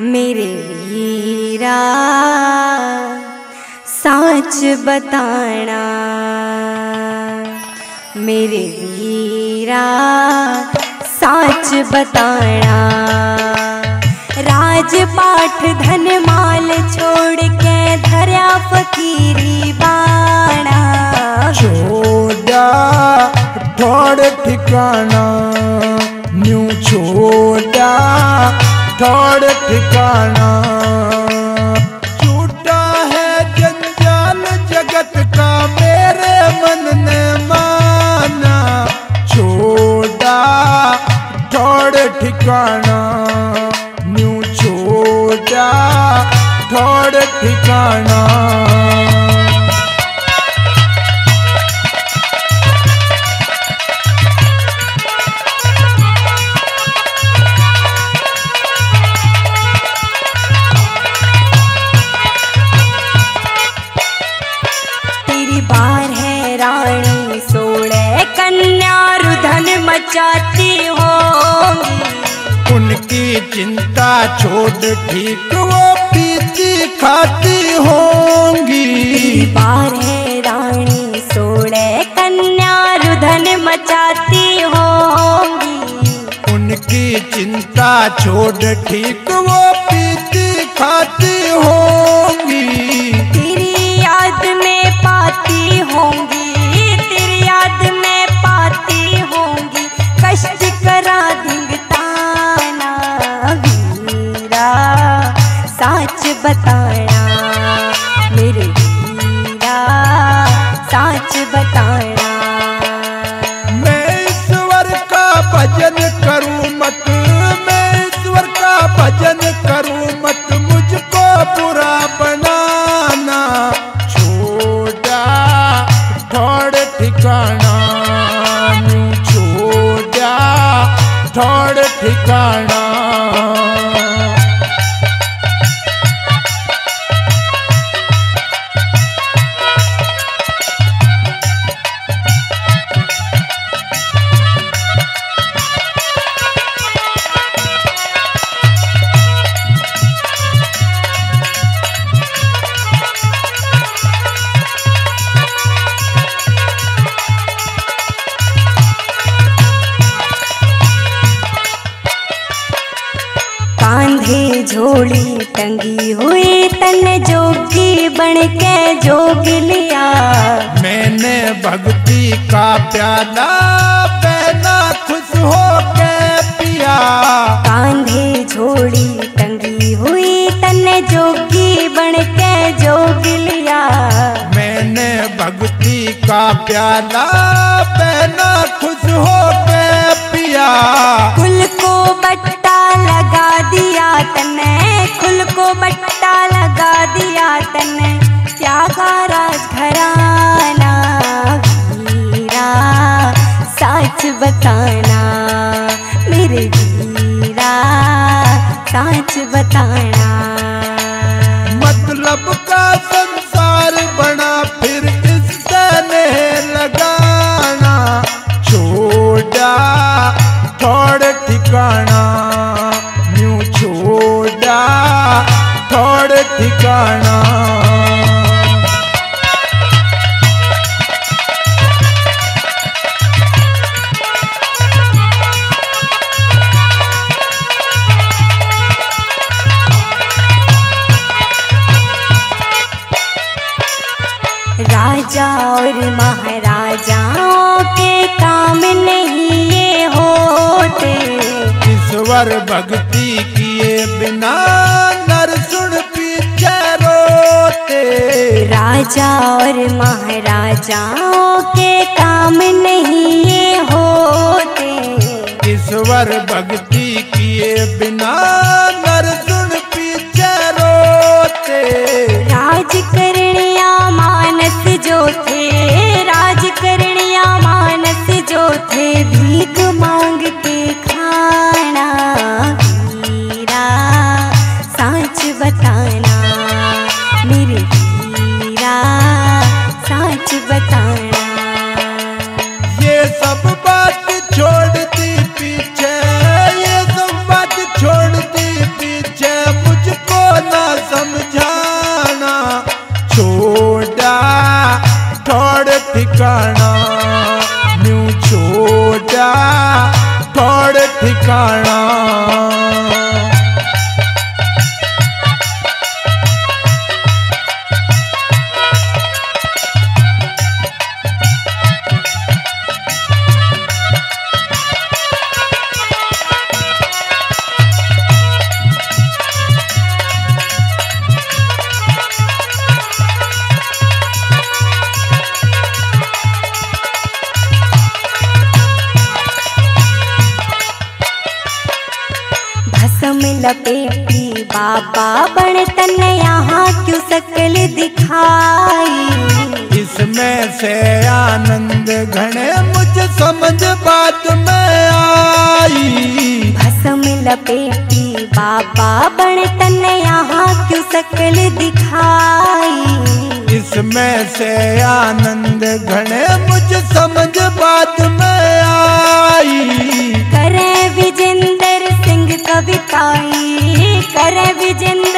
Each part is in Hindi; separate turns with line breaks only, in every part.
मेरे वीरा साच बताना। मेरे वीरा साच बताना। राजपाठ धन माल छोड़ के धर्या फकीरी बाणा।
छोड़ा थोड़ ठिकाना, न्यू छोड़ा थोड़ ठिकाना। छूटा है जंजाल जगत का, मेरे मन ने माना। छोड़ा थोड़ ठिकाना, न्यू छोड़ा थोड़ ठिकाना। उनकी चिंता छोड़ ठीक वो पीती खाती होंगी।
बार है रानी सोड़े कन्या रुधन मचाती होंगी।
उनकी चिंता छोड़ ठीक वो पीती खाती होंगी।
तेरी याद में पाती होंगी तेरी याद में पाती होंगी। कष्ट करा
थोड़ ठिकाना
झोली टंगी हुई तन जोगी बन के जोग लिया।
मैंने भक्ति का प्याला पहना खुश हो के पिया।
कांधे झोली टंगी हुई तन जोगी बन के जोग लिया।
मैंने भक्ति का प्याला पहना
सच बताना मेरे वीरा सच बताना। और महाराजाओं के काम नहीं ये होते।
ईश्वर भक्ति किए बिना नर सुन पीछे रोते?
राजा और महाराजाओं के काम नहीं ये होते।
ईश्वर भक्ति किए बिना ठिकाणा न्यू छोटा
लपेटी बाबा बण तन यहाँ क्यों सकल दिखाई?
इसमें से आनंद घने मुझ समझ बात में आई।
भस्म लपेटी बाबा बण तन यहाँ क्यों सकल दिखाई?
इसमें से आनंद घने मुझ समझ बात में आई।
करे विजेंद्र सिंह कविताई करे विजेंद्र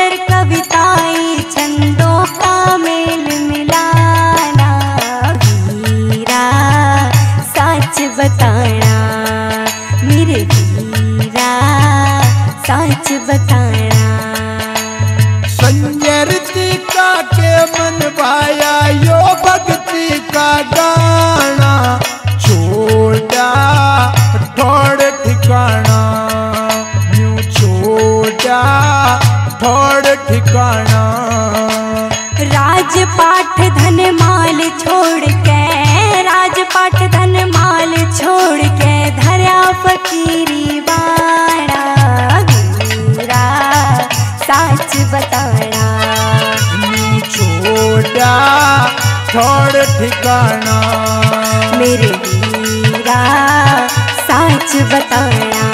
राजपाट धन माल छोड़ के राजपाट धन माल छोड़ के धरा फकीरी बाड़ा वीरा सच बताना
यूँ छोटा ठिकाना।
मेरे वीरा सच बताना